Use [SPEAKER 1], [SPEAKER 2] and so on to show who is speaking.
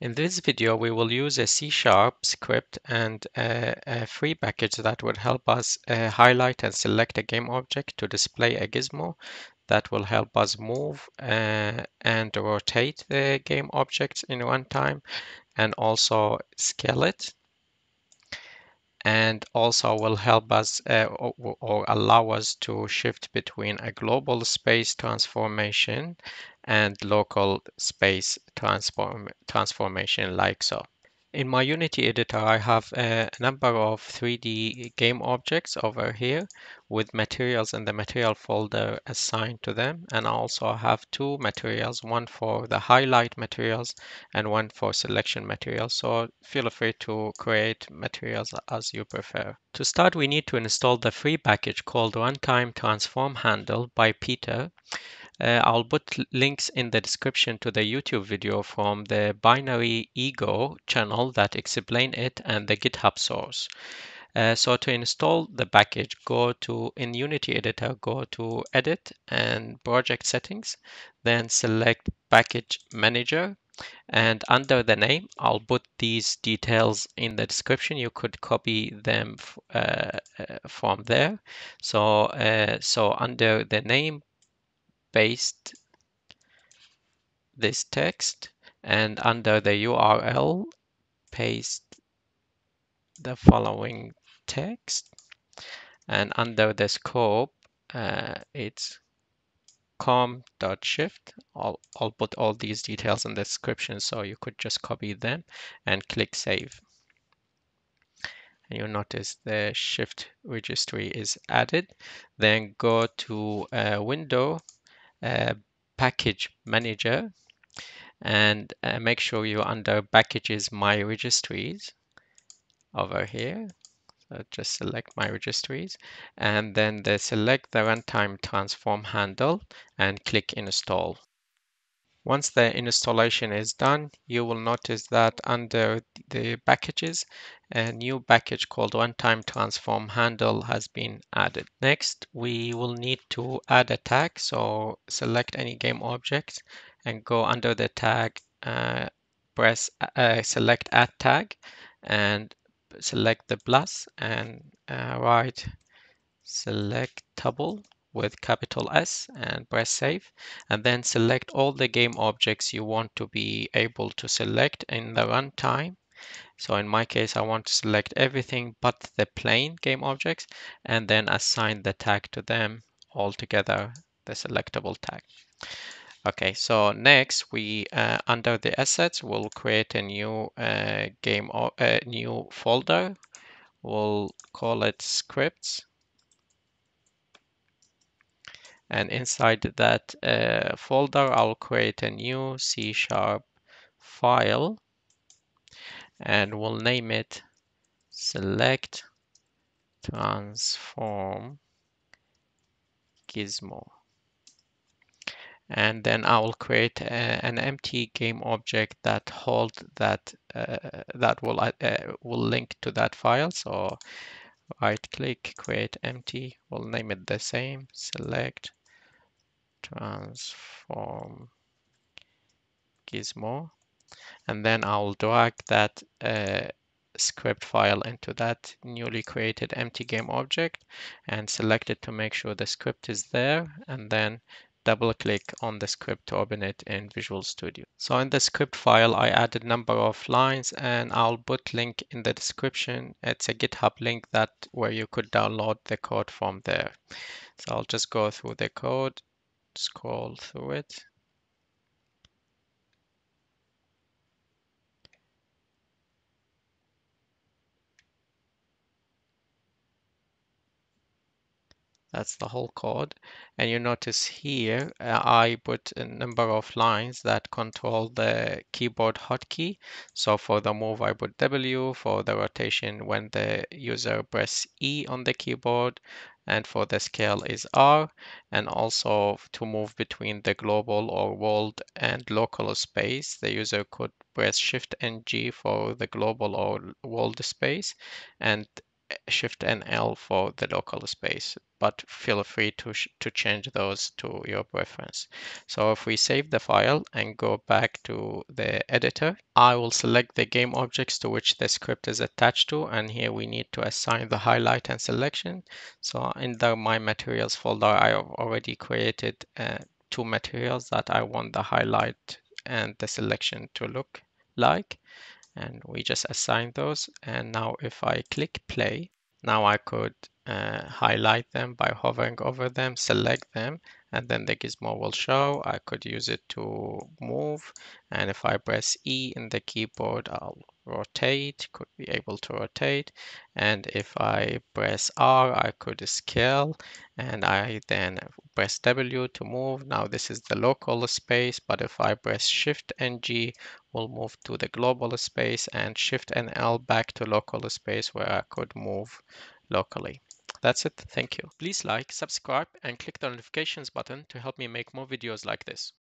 [SPEAKER 1] In this video, we will use a C-sharp script and a, a, free package that will help us uh, highlight and select a game object to display a gizmo that will help us move uh, and rotate the game objects in runtime and also scale it and also will help us uh, or, or, allow us to shift between a global space transformation and local space transform transformation like so. In my Unity editor, I have a number of 3D game objects over here with materials in the material folder assigned to them. And I also have two materials, one for the highlight materials and one for selection materials. So feel free to create materials as you prefer. To start, we need to install the free package called Runtime Transform Handle by Peter. Uh, I'll put links in the description to the YouTube video from the BinaryEgo channel that explain it and the GitHub source. Uh, so to install the package, go to in Unity Editor, go to Edit and Project Settings, then select Package Manager. And under the name, I'll put these details in the description. You could copy them uh, uh, from there. So, uh, so under the name, paste this text and under the URL paste the following text. And under the scope uh, it's com.shtif I'll, I'll put all these details in the description so you could just copy them and click save. And you'll notice the Shtif registry is added. Then go to uh, window package manager and uh, make sure you're under packages my registries over here. So just select my registries and then the select the runtime transform handle and click install once the installation is done, you will notice that under the packages, a new package called runtime transform handle has been added. Next, we will need to add a tag. So select any game object and go under the tag, uh, press uh, select add tag and select the plus and uh, write selectable with capital S and press save and then select all the game objects you want to be able to select in the runtime. So in my case, I want to select everything but the plane game objects and then assign the tag to them all together, the selectable tag. Okay, so next we uh, under the assets we'll create a new uh, game or a uh, new folder. We'll call it scripts and inside that uh, folder I'll create a new C sharp file and we'll name it select transform gizmo. And then I will create a, an empty game object that hold that uh, that will uh, will link to that file. So right click create empty we'll name it the same select transform gizmo and then I'll drag that uh, script file into that newly created empty game object and select it to make sure the script is there and then double click on the script to open it in Visual Studio. So in the script file I added number of lines and I'll put link in the description. It's a GitHub link that where you could download the code from there. So I'll just go through the code scroll through it. That's the whole code. And you notice here, uh, I put a number of lines that control the keyboard hotkey. So for the move, I put W. For the rotation, when the user press E on the keyboard, and for the scale is R and also to move between the global or world and local space the user could press shift and G for the global or world space and Shift and L for the local space, but feel free to, to change those to your preference. So if we save the file and go back to the editor, I will select the game objects to which the script is attached to, and here we need to assign the highlight and selection. So in the My Materials folder, I have already created uh, two materials that I want the highlight and the selection to look like and we just assign those. And now if I click play now I could uh, highlight them by hovering over them select them and then the gizmo will show. I could use it to move. And if I press E in the keyboard I'll rotate could be able to rotate. And if I press R I could scale. And I then press W to move. Now this is the local space but if I press shift and G we'll move to the global space and shift and L back to local space where I could move locally. That's it. Thank you. Please like, subscribe, and click the notifications button to help me make more videos like this.